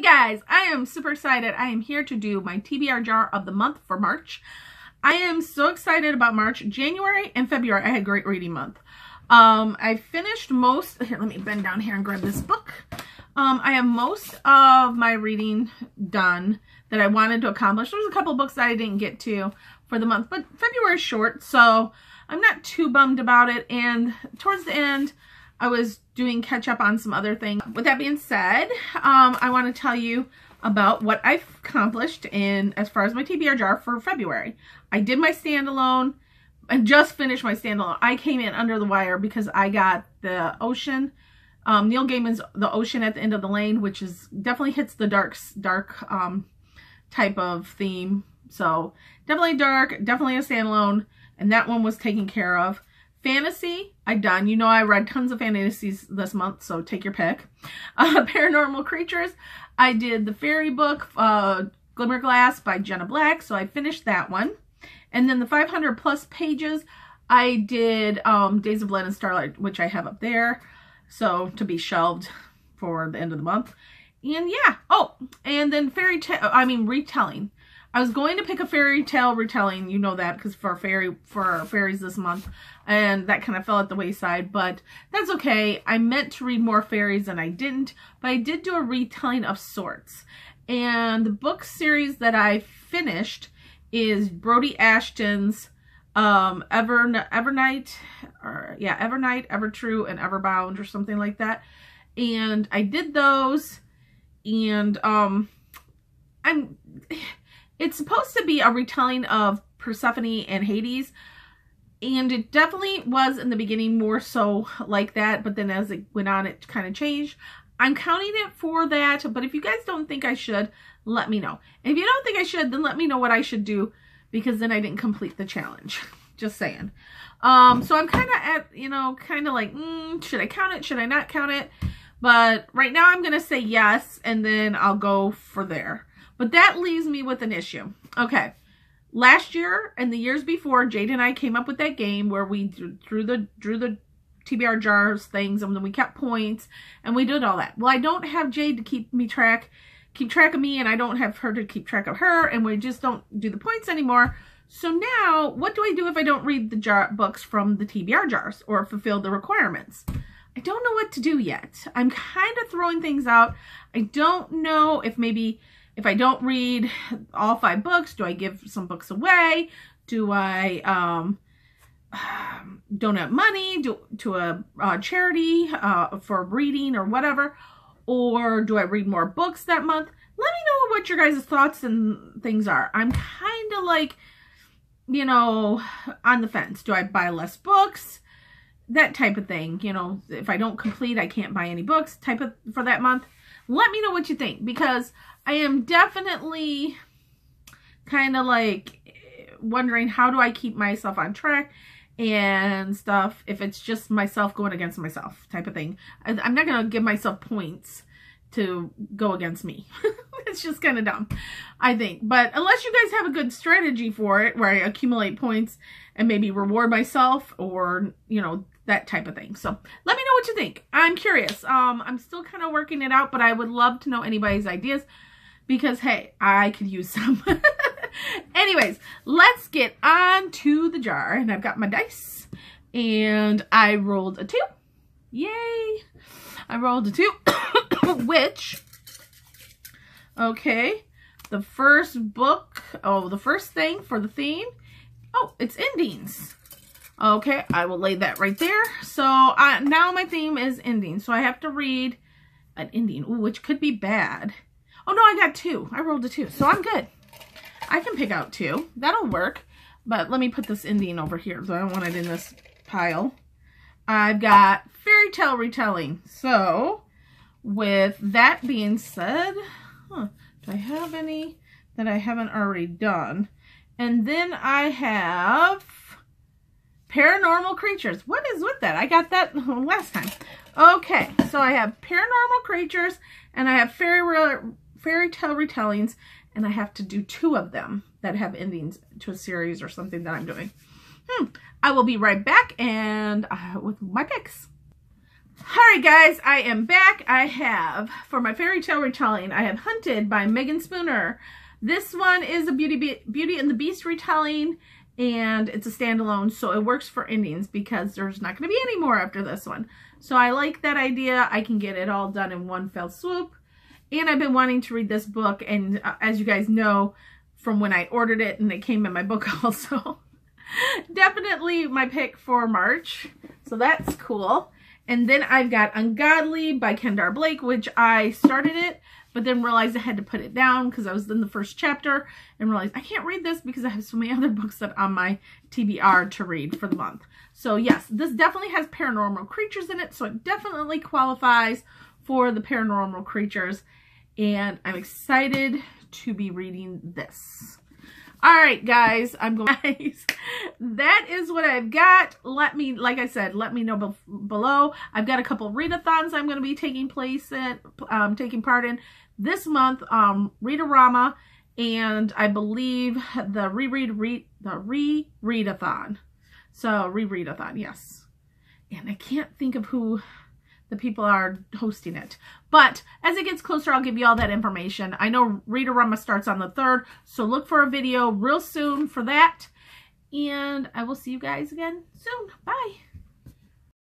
Hey guys, I am super excited. I am here to do my TBR jar of the month for March. I am so excited about March. January and February, I had a great reading month. Um, I finished most, here, let me bend down here and grab this book. Um, I have most of my reading done that I wanted to accomplish. There's a couple books that I didn't get to for the month, but February is short, so I'm not too bummed about it. And towards the end, I was doing catch up on some other things. With that being said, um, I want to tell you about what I've accomplished in as far as my TBR jar for February. I did my standalone and just finished my standalone. I came in under the wire because I got the Ocean, um, Neil Gaiman's The Ocean at the End of the Lane, which is definitely hits the dark, dark um, type of theme. So definitely dark, definitely a standalone, and that one was taken care of. Fantasy, I've done. You know I read tons of fantasies this month, so take your pick. Uh, Paranormal Creatures, I did the fairy book, uh, Glimmerglass by Jenna Black, so I finished that one. And then the 500 plus pages, I did um, Days of Blood and Starlight, which I have up there, so to be shelved for the end of the month. And yeah, oh, and then fairy tale, I mean retelling. I was going to pick a fairy tale retelling, you know that, because for fairy for fairies this month, and that kind of fell at the wayside, but that's okay. I meant to read more fairies and I didn't, but I did do a retelling of sorts. And the book series that I finished is Brodi Ashton's um Ever Evernight or yeah, Evernight, Evertrue, and Everbound or something like that. And I did those and um I'm it's supposed to be a retelling of Persephone and Hades. And it definitely was in the beginning more so like that. But then as it went on, it kind of changed. I'm counting it for that. But if you guys don't think I should, let me know. if you don't think I should, then let me know what I should do. Because then I didn't complete the challenge. Just saying. Um, so I'm kind of at, you know, kind of like, mm, should I count it? Should I not count it? But right now I'm going to say yes. And then I'll go for there. But that leaves me with an issue. Okay. Last year and the years before, Jade and I came up with that game where we drew the drew the TBR jars things and then we kept points and we did all that. Well, I don't have Jade to keep me track keep track of me and I don't have her to keep track of her and we just don't do the points anymore. So now, what do I do if I don't read the jar books from the TBR jars or fulfill the requirements? I don't know what to do yet. I'm kind of throwing things out. I don't know if maybe if I don't read all five books, do I give some books away? Do I um, donate money do, to a, a charity uh, for reading or whatever? Or do I read more books that month? Let me know what your guys' thoughts and things are. I'm kind of like, you know, on the fence. Do I buy less books? That type of thing. You know, if I don't complete, I can't buy any books type of for that month. Let me know what you think because I am definitely kind of like wondering how do I keep myself on track and stuff if it's just myself going against myself type of thing. I'm not going to give myself points to go against me. it's just kind of dumb, I think. But unless you guys have a good strategy for it where I accumulate points and maybe reward myself or, you know, that type of thing. So let me know what you think. I'm curious. Um, I'm still kind of working it out, but I would love to know anybody's ideas because, hey, I could use some. Anyways, let's get on to the jar. And I've got my dice. And I rolled a two. Yay! I rolled a two, which, okay, the first book, oh, the first thing for the theme, oh, it's endings. Okay, I will lay that right there. So uh, now my theme is ending. So I have to read an ending, ooh, which could be bad. Oh, no, I got two. I rolled a two, so I'm good. I can pick out two. That'll work. But let me put this ending over here, so I don't want it in this pile. I've got fairy tale retelling. So, with that being said, huh, do I have any that I haven't already done? And then I have paranormal creatures. What is with that? I got that last time. Okay, so I have paranormal creatures and I have fairy fairy tale retellings, and I have to do two of them that have endings to a series or something that I'm doing. Hmm. I will be right back and uh, with my picks. Alright guys, I am back. I have, for my fairy tale retelling, I have Hunted by Meagan Spooner. This one is a Beauty, Be Beauty and the Beast retelling, and it's a standalone, so it works for endings because there's not going to be any more after this one. So I like that idea. I can get it all done in one fell swoop. And I've been wanting to read this book, and uh, as you guys know from when I ordered it, and it came in my book also, definitely my pick for March. So that's cool. And then I've got Ungodly by Kendare Blake, which I started it, but then realized I had to put it down because I was in the first chapter and realized I can't read this because I have so many other books that on my TBR to read for the month. So yes, this definitely has paranormal creatures in it, so it definitely qualifies for the paranormal creatures and I'm excited to be reading this. All right, guys, I'm going, that is what I've got. Let me, like I said, let me know be below. I've got a couple readathons I'm going to be taking place in, um, taking part in this month, um, Readorama, and I believe the reread, read, the re-readathon. So, re-readathon, yes. And I can't think of who the people are hosting it. But as it gets closer, I'll give you all that information. I know Readorama starts on the 3rd, so look for a video real soon for that. And I will see you guys again soon. Bye.